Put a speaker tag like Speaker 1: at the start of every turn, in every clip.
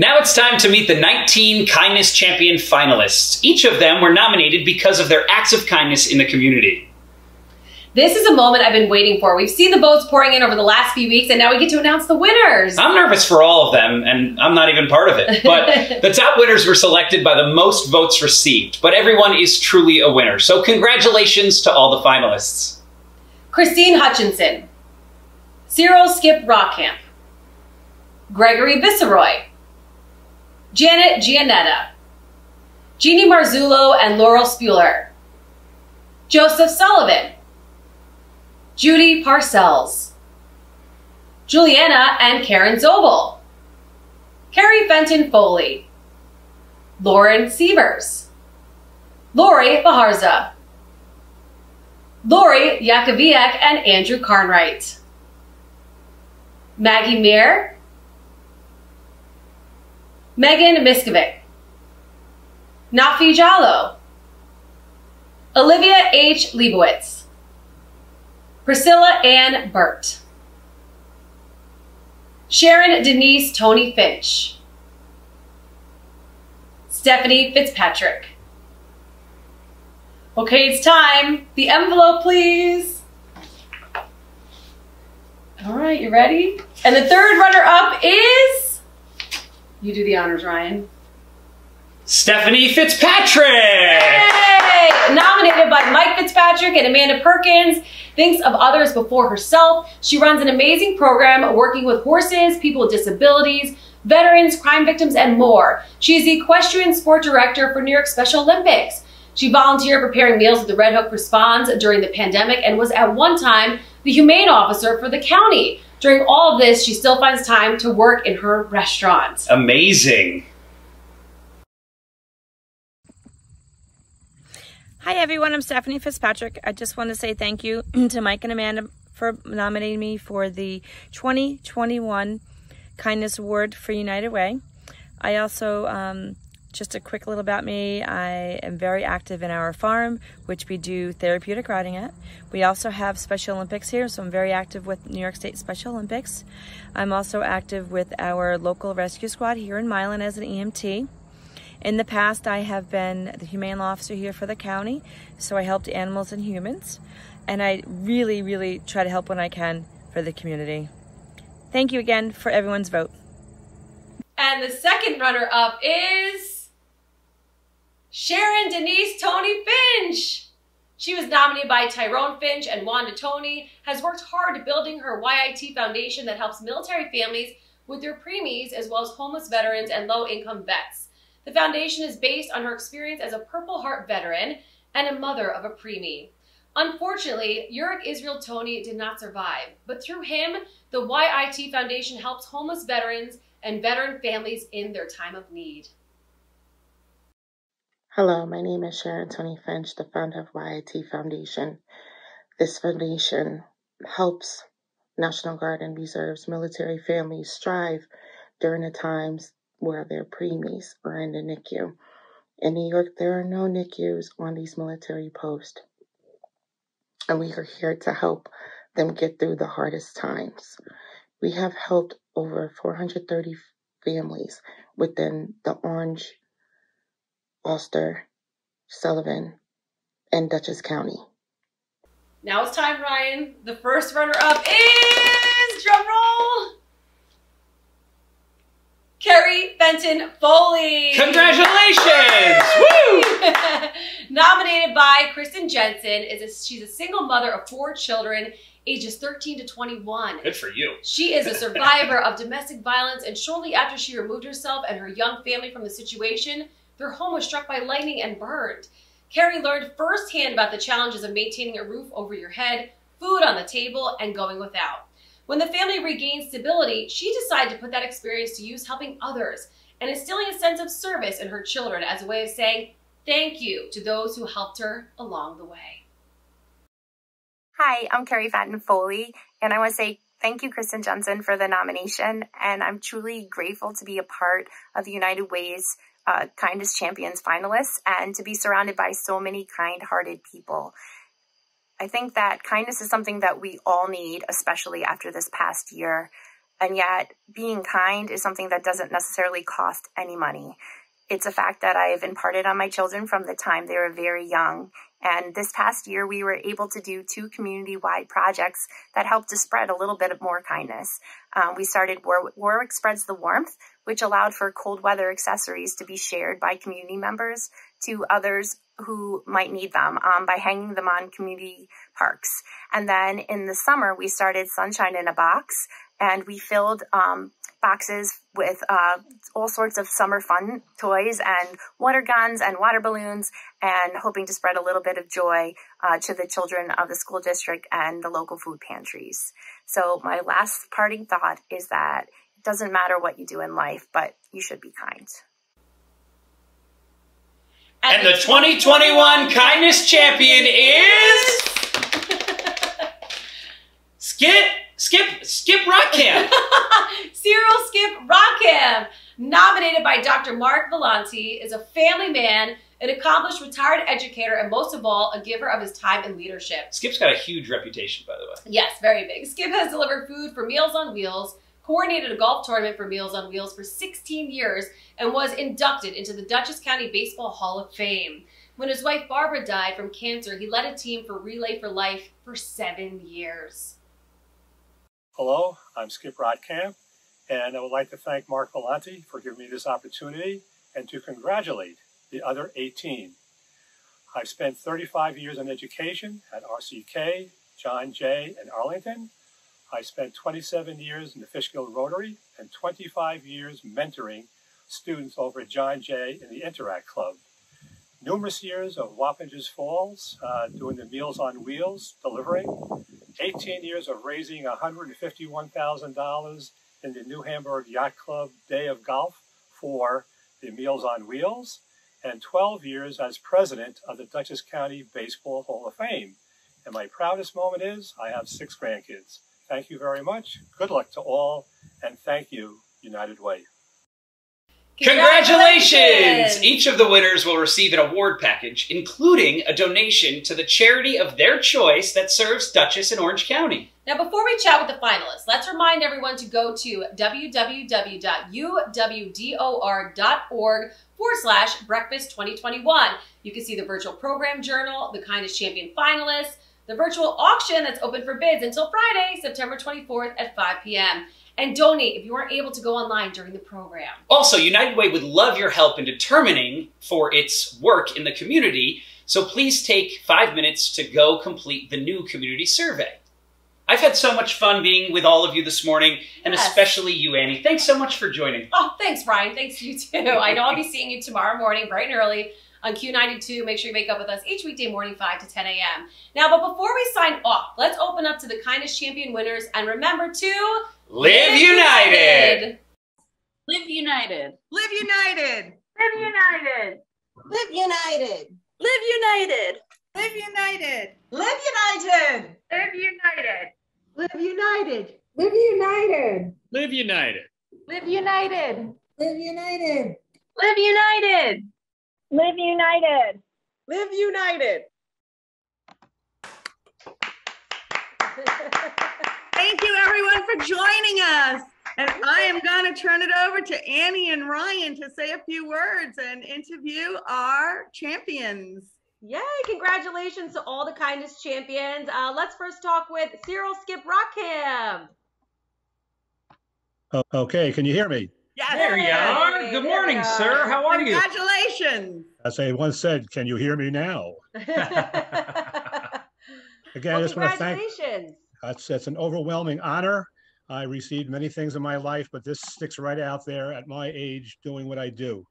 Speaker 1: Now it's time to meet the 19 Kindness Champion finalists. Each of them were nominated because of their acts of kindness in the community.
Speaker 2: This is a moment I've been waiting for. We've seen the votes pouring in over the last few weeks, and now we get to announce the winners.
Speaker 1: I'm nervous for all of them, and I'm not even part of it. But the top winners were selected by the most votes received. But everyone is truly a winner. So congratulations to all the finalists.
Speaker 2: Christine Hutchinson, Cyril Skip Rockamp, Gregory Viceroy, Janet Gianetta, Jeannie Marzullo and Laurel Spuler, Joseph Sullivan, Judy Parcells, Juliana and Karen Zobel, Carrie Fenton Foley, Lauren Sievers, Lori Baharza, Lori Yakoviak and Andrew Carnwright, Maggie Mayer, Megan Miskovic, Nafi Jallo, Olivia H. Leibowitz, Priscilla Ann Burt, Sharon Denise Tony Finch, Stephanie Fitzpatrick. Okay, it's time. The envelope, please. All right, you ready? And the third runner up is. You do the honors, Ryan.
Speaker 1: Stephanie Fitzpatrick!
Speaker 2: Yay! Nominated by Mike Fitzpatrick and Amanda Perkins. Thinks of others before herself. She runs an amazing program working with horses, people with disabilities, veterans, crime victims, and more. She is the equestrian sport director for New York Special Olympics. She volunteered preparing meals at the Red Hook Responds during the pandemic and was at one time the humane officer for the county. During all of this, she still finds time to work in her restaurant.
Speaker 1: Amazing.
Speaker 3: Hi everyone, I'm Stephanie Fitzpatrick. I just want to say thank you to Mike and Amanda for nominating me for the 2021 Kindness Award for United Way. I also, um, just a quick little about me, I am very active in our farm, which we do therapeutic riding at. We also have Special Olympics here, so I'm very active with New York State Special Olympics. I'm also active with our local rescue squad here in Milan as an EMT. In the past, I have been the humane law officer here for the county, so I helped animals and humans, and I really, really try to help when I can for the community. Thank you again for everyone's vote.
Speaker 2: And the second runner up is Sharon Denise Tony Finch. She was nominated by Tyrone Finch and Wanda Tony, has worked hard building her YIT foundation that helps military families with their preemies as well as homeless veterans and low-income vets. The foundation is based on her experience as a Purple Heart veteran and a mother of a preemie. Unfortunately, Yurik Israel Tony did not survive, but through him, the YIT Foundation helps homeless veterans and veteran families in their time of need.
Speaker 4: Hello, my name is Sharon Tony Finch, the founder of YIT Foundation. This foundation helps National Guard and Reserves military families strive during the times where their preemies are in the NICU. In New York, there are no NICUs on these military posts, and we are here to help them get through the hardest times. We have helped over 430 families within the Orange, Ulster, Sullivan, and Dutchess County.
Speaker 2: Now it's time, Ryan. The first runner up is drum roll. Carrie Fenton Foley.
Speaker 1: Congratulations! Woo!
Speaker 2: Nominated by Kristen Jensen, is a, she's a single mother of four children, ages 13 to 21.
Speaker 1: Good for you.
Speaker 2: She is a survivor of domestic violence, and shortly after she removed herself and her young family from the situation, their home was struck by lightning and burned. Carrie learned firsthand about the challenges of maintaining a roof over your head, food on the table, and going without. When the family regained stability, she decided to put that experience to use helping others and instilling a sense of service in her children as a way of saying thank you to those who helped her along the way.
Speaker 5: Hi, I'm Carrie Fenton Foley, and I want to say thank you, Kristen Jensen, for the nomination. And I'm truly grateful to be a part of United Way's uh, Kindness Champions finalists and to be surrounded by so many kind hearted people. I think that kindness is something that we all need, especially after this past year. And yet, being kind is something that doesn't necessarily cost any money. It's a fact that I've imparted on my children from the time they were very young. And this past year, we were able to do two community wide projects that helped to spread a little bit of more kindness. Um, we started War- Warwick Spreads the Warmth, which allowed for cold weather accessories to be shared by community members to others who might need them um, by hanging them on community parks. And then in the summer, we started Sunshine in a Box, and we filled um, boxes with uh, all sorts of summer fun toys and water guns and water balloons and hoping to spread a little bit of joy uh, to the children of the school district and the local food pantries. So my last parting thought is that doesn't matter what you do in life, but you should be kind.
Speaker 6: And the 2021 Kindness Champion is Skip Skip Skip Rockham.
Speaker 2: Cyril Skip Rockham, nominated by Dr. Mark Valenti, is a family man, an accomplished retired educator, and most of all, a giver of his time and leadership.
Speaker 6: Skip's got a huge reputation, by the way.
Speaker 2: Yes, very big. Skip has delivered food for Meals on Wheels, coordinated a golf tournament for Meals on Wheels for 16 years, and was inducted into the Dutchess County Baseball Hall of Fame. When his wife Barbara died from cancer, he led a team for Relay for Life for seven years.
Speaker 7: Hello, I'm Skip Rotkamp, and I would like to thank Mark Valenti for giving me this opportunity and to congratulate the other 18. I've spent 35 years in education at RCK, John Jay, and Arlington. I spent 27 years in the Fishkill Rotary and 25 years mentoring students over at John Jay in the Interact Club. Numerous years of Wappingers Falls, uh, doing the Meals on Wheels, delivering. 18 years of raising $151,000 in the New Hamburg Yacht Club Day of Golf for the Meals on Wheels, and 12 years as president of the Dutchess County Baseball Hall of Fame. And my proudest moment is I have six grandkids. Thank you very much. Good luck to all, and thank you, United Way.
Speaker 6: Congratulations! Each of the winners will receive an award package, including a donation to the charity of their choice that serves Dutchess and Orange County.
Speaker 2: Now, before we chat with the finalists, let's remind everyone to go to www.uwdor.org forward slash breakfast 2021. You can see the virtual program journal, the Kindness Champion finalists, the virtual auction that's open for bids until Friday, September 24th at 5 p.m. And donate if you weren't able to go online during the program.
Speaker 6: Also, United Way would love your help in determining for its work in the community, so please take five minutes to go complete the new community survey. I've had so much fun being with all of you this morning, and
Speaker 2: Yes.
Speaker 6: especially you, Annie. Thanks so much for joining.
Speaker 2: Oh, thanks, Ryan. Thanks you too. I know I'll be seeing you tomorrow morning, bright and early on Q92. Make sure you wake up with us each weekday morning, 5 to 10 a.m. Now, but before we sign off, let's open up to the Kindness Champion winners and remember to
Speaker 6: Live United!
Speaker 8: Live united.
Speaker 9: Live united.
Speaker 8: Live united.
Speaker 9: Live united.
Speaker 8: Live united.
Speaker 9: Live united.
Speaker 10: Live united!
Speaker 8: Live united.
Speaker 10: Live united!
Speaker 9: Live united.
Speaker 11: Live United.
Speaker 8: Live united.
Speaker 9: Live united.
Speaker 8: Live united. Live united.
Speaker 10: Live united!
Speaker 9: Thank you everyone for joining us. And I am going to turn it over to Annie and Ryan to say a few words and interview our champions.
Speaker 2: Yay! Congratulations to all the Kindness Champions. Uh, let's first talk with Cyril Skip Rockham.
Speaker 7: Okay, can you hear me?
Speaker 9: Yes.
Speaker 11: There you are. Good morning,
Speaker 2: we
Speaker 11: sir. How are you?
Speaker 9: Congratulations.
Speaker 7: As I once said, can you hear me now? Again, I just want to thank,
Speaker 2: congratulations.
Speaker 7: that's, that's an overwhelming honor. I received many things in my life, but this sticks right out there at my age doing what I do.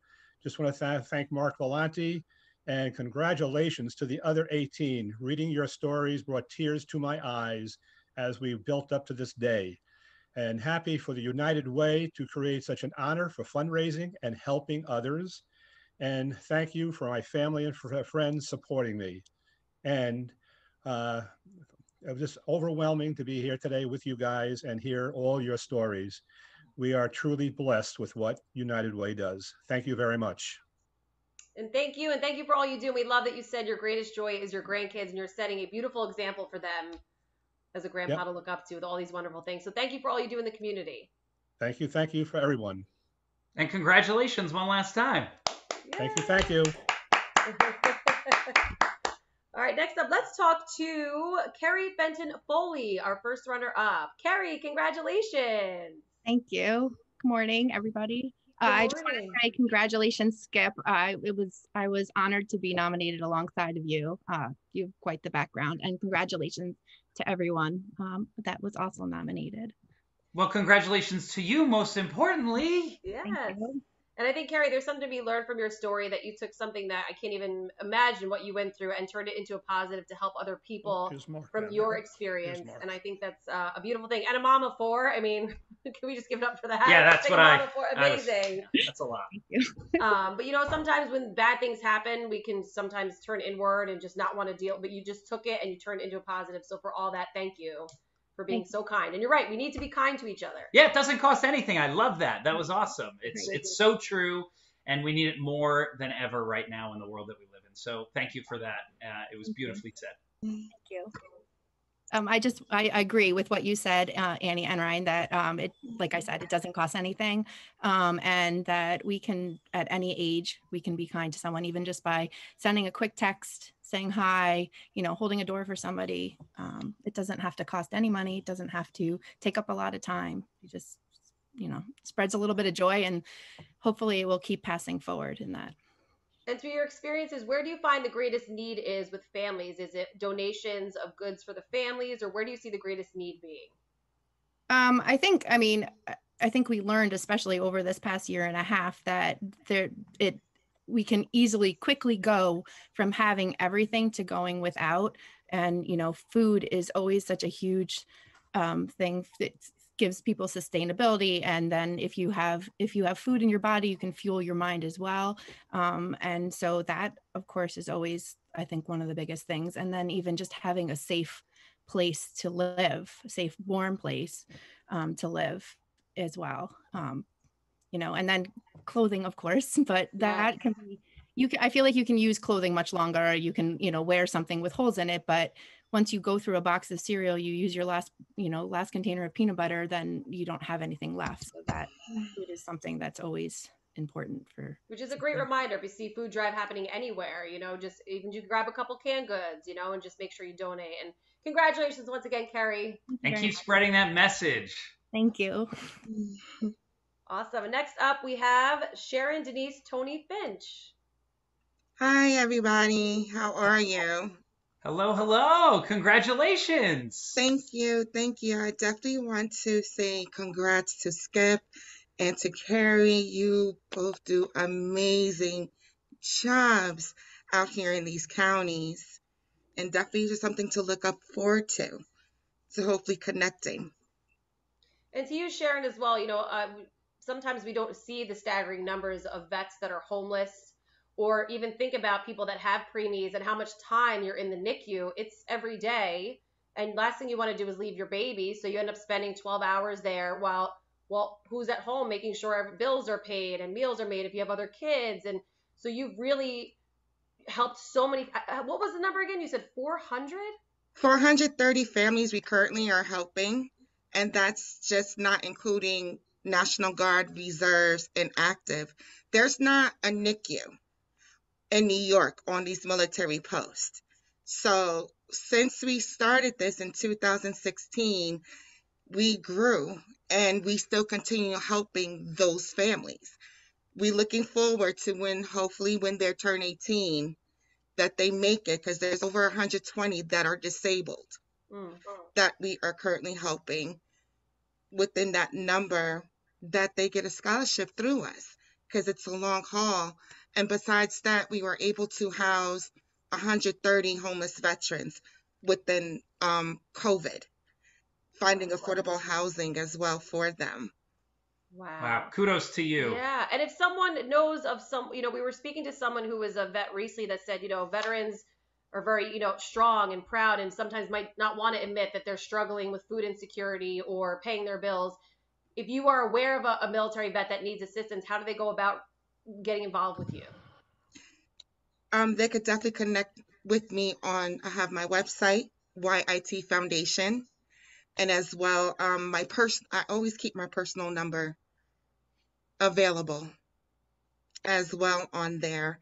Speaker 7: Just want to tha- thank Mark Valenti and congratulations to the other 18. Reading your stories brought tears to my eyes as we built up to this day. And happy for the United Way to create such an honor for fundraising and helping others. And thank you for my family and for friends supporting me. And uh, it was just overwhelming to be here today with you guys and hear all your stories. We are truly blessed with what United Way does. Thank you very much.
Speaker 2: And thank you, and thank you for all you do. And we love that you said your greatest joy is your grandkids, and you're setting a beautiful example for them as a grandpa
Speaker 7: Yep.
Speaker 2: to look up to with all these wonderful things. So thank you for all you do in the community.
Speaker 7: Thank you, thank you for everyone.
Speaker 11: And congratulations one last time.
Speaker 7: Thank you, thank you.
Speaker 2: All right, next up, let's talk to Carrie Fenton Foley, our first runner up. Carrie, congratulations.
Speaker 12: Thank you. Good morning, everybody. Uh, I just want to say congratulations, Skip. Uh, it was I was honored to be nominated alongside of you. Uh, you have quite the background, and congratulations to everyone um, that was also nominated.
Speaker 11: Well, congratulations to you, most importantly.
Speaker 2: Yes.
Speaker 12: You.
Speaker 2: And I think, Carrie, there's something to be learned from your story that you took something that I can't even imagine what you went through and turned it into a positive to help other people
Speaker 7: Here's Mark
Speaker 2: from your experience. And I think that's uh, a beautiful thing. And a mom of four. I mean, can we just give it up for that?
Speaker 11: Yeah, that's
Speaker 2: Being
Speaker 11: what
Speaker 2: a
Speaker 11: I-
Speaker 2: mom of four,
Speaker 11: I was-
Speaker 2: amazing.
Speaker 11: That's a lot.
Speaker 2: um, but you know, sometimes when bad things happen, we can sometimes turn inward and just not want to deal. But you just took it and you turned it into a positive. So for all that, thank you for being
Speaker 12: Thank
Speaker 2: so kind. And you're right, we need to be kind to each other.
Speaker 11: Yeah, it doesn't cost anything. I love that. That was awesome. It's
Speaker 2: Great.
Speaker 11: it's so true, and we need it more than ever right now in the world that we live in. So thank you for that. Uh, it was beautifully said.
Speaker 12: Thank you. Um, I just I, I agree with what you said, uh, Annie and Ryan. That um, it, like I said, it doesn't cost anything, um, and that we can at any age we can be kind to someone, even just by sending a quick text, saying hi, you know, holding a door for somebody. Um, it doesn't have to cost any money. It doesn't have to take up a lot of time. You just you know spreads a little bit of joy, and hopefully it will keep passing forward in that.
Speaker 2: And through your experiences, where do you find the greatest need is with families? Is it donations of goods for the families, or where do you see the greatest need being?
Speaker 12: Um, I think, I mean, I- I think we learned, especially over this past year and a half, that there it we can easily quickly go from having everything to going without. And you know, food is always such a huge um, thing that gives people sustainability. And then if you have if you have food in your body, you can fuel your mind as well. Um, and so that, of course, is always I think one of the biggest things. And then even just having a safe place to live, a safe, warm place um, to live as well. Um, you know, and then clothing, of course, but that can be, you can, I feel like you can use clothing much longer. You can, you know, wear something with holes in it, but once you go through a box of cereal, you use your last, you know, last container of peanut butter, then you don't have anything left. So that food is something that's always important for
Speaker 2: Which is a great reminder if you see food drive happening anywhere, you know, just even you grab a couple canned goods, you know, and just make sure you donate. And congratulations once again, Carrie.
Speaker 11: And
Speaker 12: very
Speaker 11: keep
Speaker 12: much.
Speaker 11: spreading that message.
Speaker 12: Thank you.
Speaker 2: Awesome. Next up, we have Sharon Denise Tony Finch.
Speaker 4: Hi, everybody. How are you?
Speaker 11: Hello, hello. Congratulations.
Speaker 4: Thank you. Thank you. I definitely want to say congrats to Skip and to Carrie. You both do amazing jobs out here in these counties and definitely just something to look up forward to. So hopefully connecting.
Speaker 2: And to you, Sharon, as well, you know, uh, sometimes we don't see the staggering numbers of vets that are homeless or even think about people that have preemies and how much time you're in the NICU. It's every day. And last thing you want to do is leave your baby. So you end up spending 12 hours there while, well, who's at home making sure bills are paid and meals are made if you have other kids. And so you've really helped so many. uh, What was the number again? You said 400?
Speaker 4: 430 families we currently are helping, and that's just not including National Guard, reserves, and active. There's not a NICU in New York on these military posts. So since we started this in 2016, we grew and we still continue helping those families. We're looking forward to when, hopefully, when they turn 18, that they make it because there's over 120 that are disabled
Speaker 2: Mm.
Speaker 4: that we are currently helping within that number that they get a scholarship through us because it's a long haul. And besides that, we were able to house 130 homeless veterans within um, COVID, finding affordable housing as well for them.
Speaker 2: Wow.
Speaker 11: Wow. Kudos to you.
Speaker 2: Yeah, and if someone knows of some, you know, we were speaking to someone who was a vet recently that said, you know, veterans are very, you know, strong and proud and sometimes might not want to admit that they're struggling with food insecurity or paying their bills. If you are aware of a, a military vet that needs assistance, how do they go about getting involved with you?
Speaker 4: Um, they could definitely connect with me on, I have my website, YIT Foundation. and as well, um, my pers- I always keep my personal number available as well on there.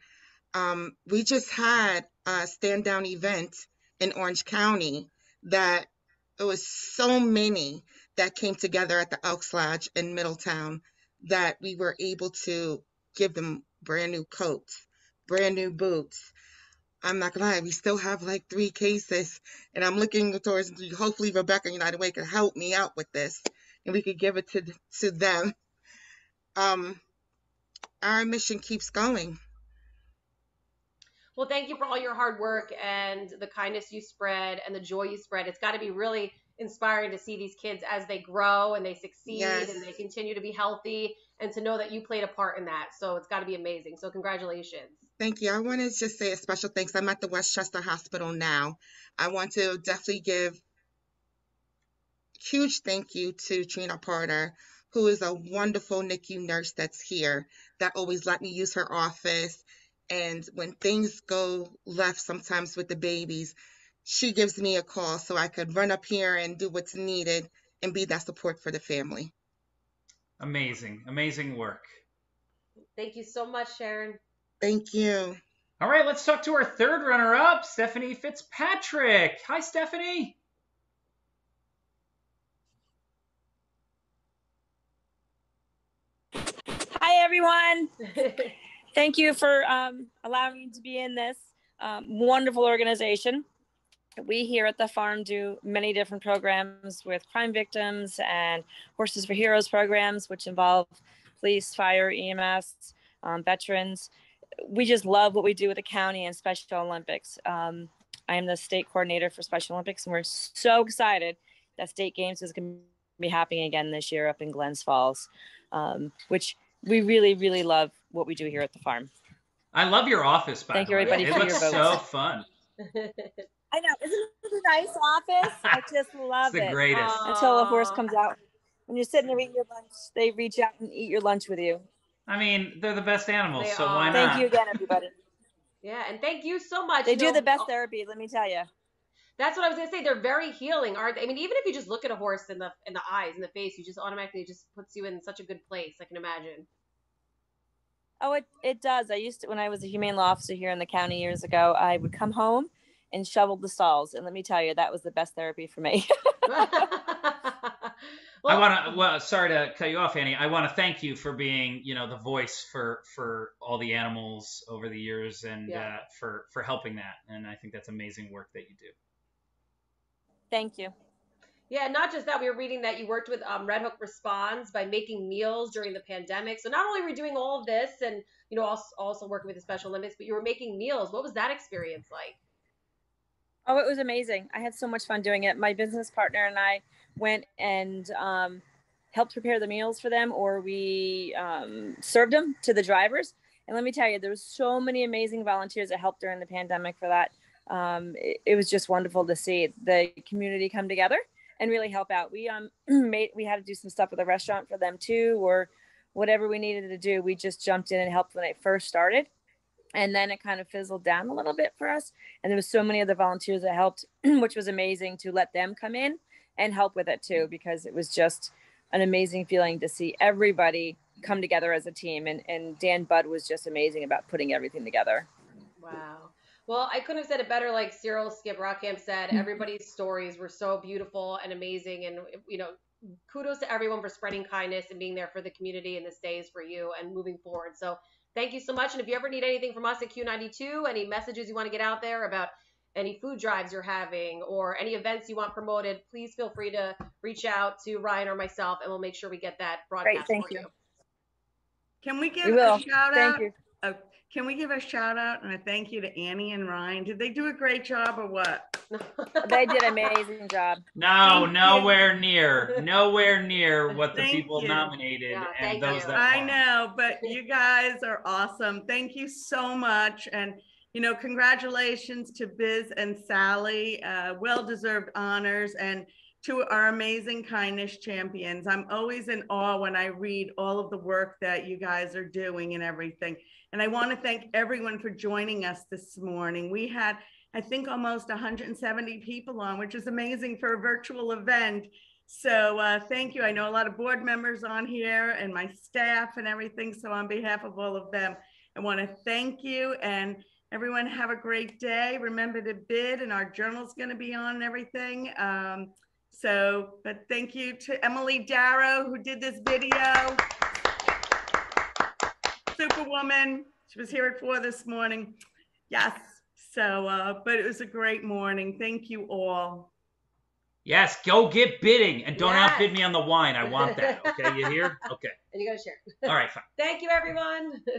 Speaker 4: Um, we just had a stand down event in Orange County that it was so many that came together at the Elks Lodge in Middletown that we were able to give them brand new coats, brand new boots. I'm not gonna lie, we still have like three cases, and I'm looking towards hopefully Rebecca United Way can help me out with this, and we could give it to to them. Um, our mission keeps going.
Speaker 2: Well, thank you for all your hard work and the kindness you spread and the joy you spread. It's got to be really inspiring to see these kids as they grow and they succeed
Speaker 4: Yes.
Speaker 2: and they continue to be healthy and to know that you played a part in that. So it's got to be amazing. So congratulations.
Speaker 4: Thank you. I want to just say a special thanks. I'm at the Westchester Hospital now. I want to definitely give huge thank you to Trina Porter, who is a wonderful NICU nurse that's here that always let me use her office. And when things go left sometimes with the babies, she gives me a call so I could run up here and do what's needed and be that support for the family.
Speaker 11: Amazing, amazing work.
Speaker 2: Thank you so much, Sharon.
Speaker 4: Thank you.
Speaker 11: All right, let's talk to our third runner up, Stephanie Fitzpatrick. Hi, Stephanie.
Speaker 13: Hi, everyone. Thank you for um, allowing me to be in this um, wonderful organization. We here at the farm do many different programs with crime victims and Horses for Heroes programs, which involve police, fire, EMS, um, veterans. We just love what we do with the county and Special Olympics. Um, I am the state coordinator for Special Olympics, and we're so excited that State Games is going to be happening again this year up in Glens Falls, um, which we really, really love what we do here at the farm.
Speaker 11: I love your office, by
Speaker 13: Thank
Speaker 11: the
Speaker 13: you,
Speaker 11: way.
Speaker 13: everybody,
Speaker 11: It
Speaker 13: for
Speaker 11: looks
Speaker 13: your
Speaker 11: so
Speaker 13: votes.
Speaker 11: fun.
Speaker 13: I know, isn't it a nice office? I just love it.
Speaker 11: It's the
Speaker 13: it.
Speaker 11: greatest.
Speaker 13: Until a horse comes out, when you're sitting there eating your lunch, they reach out and eat your lunch with you.
Speaker 11: I mean, they're the best animals,
Speaker 2: They
Speaker 11: so why not?
Speaker 13: Thank you again, everybody.
Speaker 2: Yeah, and thank you so much.
Speaker 13: They
Speaker 2: You
Speaker 13: do
Speaker 2: know,
Speaker 13: the best oh. therapy, let me tell you.
Speaker 2: That's what I was gonna say. They're very healing, aren't they? I mean, even if you just look at a horse in the in the eyes, in the face, you just automatically just puts you in such a good place. I can imagine.
Speaker 13: Oh, it, it does. I used to, when I was a humane law officer here in the county years ago, I would come home and shovel the stalls. And let me tell you, that was the best therapy for me.
Speaker 11: I want to. Well, sorry to cut you off, Annie. I want to thank you for being, you know, the voice for for all the animals over the years, and
Speaker 2: Yeah.
Speaker 11: uh, for for helping that. And I think that's amazing work that you do.
Speaker 13: Thank you.
Speaker 2: Yeah, not just that. We were reading that you worked with um, Red Hook Responds by making meals during the pandemic. So not only were you doing all of this, and you know, also, also working with the Special Olympics, but you were making meals. What was that experience like?
Speaker 13: Oh, it was amazing. I had so much fun doing it. My business partner and I went and um, helped prepare the meals for them, or we um, served them to the drivers. And let me tell you, there was so many amazing volunteers that helped during the pandemic for that. Um, it, it was just wonderful to see the community come together and really help out. We um made we had to do some stuff with the restaurant for them too, or whatever we needed to do. We just jumped in and helped when it first started and then it kind of fizzled down a little bit for us and there was so many other volunteers that helped which was amazing to let them come in and help with it too because it was just an amazing feeling to see everybody come together as a team and, and dan budd was just amazing about putting everything together
Speaker 2: Wow. Well, I couldn't have said it better. Like Cyril Skip Rockham said, mm-hmm. everybody's stories were so beautiful and amazing. And, you know, kudos to everyone for spreading kindness and being there for the community. And this day is for you and moving forward. So thank you so much. And if you ever need anything from us at Q92, any messages you want to get out there about any food drives you're having or any events you want promoted, please feel free to reach out to Ryan or myself and we'll make sure we get that broadcast Great,
Speaker 13: thank
Speaker 2: for
Speaker 13: you.
Speaker 2: you.
Speaker 9: Can we give
Speaker 13: We will.
Speaker 9: a shout
Speaker 13: Thank
Speaker 9: out?
Speaker 13: you.
Speaker 9: Can we give a shout out and a thank you to Annie and Ryan? Did they do a great job or what?
Speaker 13: they did an amazing job
Speaker 11: No,
Speaker 9: Thank
Speaker 11: nowhere near, nowhere near what the
Speaker 9: Thank
Speaker 11: people
Speaker 9: you.
Speaker 11: nominated
Speaker 2: Yeah,
Speaker 11: and those
Speaker 2: you.
Speaker 11: that
Speaker 9: I
Speaker 11: won.
Speaker 9: know, but you guys are awesome. Thank you so much. And, you know, congratulations to Biz and Sally. Uh, well deserved honors. And to our amazing kindness champions. I'm always in awe when I read all of the work that you guys are doing and everything. And I want to thank everyone for joining us this morning. We had, I think, almost 170 people on, which is amazing for a virtual event. So uh, thank you. I know a lot of board members on here and my staff and everything. So on behalf of all of them, I want to thank you and everyone have a great day. Remember to bid and our journal's going to be on and everything. Um, so, but thank you to Emily Darrow who did this video. Superwoman. She was here at four this morning. Yes. So, uh, but it was a great morning. Thank you all.
Speaker 11: Yes, go get bidding and don't
Speaker 2: Yes.
Speaker 11: outbid me on the wine. I want that. Okay, you hear? Okay.
Speaker 2: And you gotta share.
Speaker 11: All right, fine.
Speaker 2: Thank you, everyone.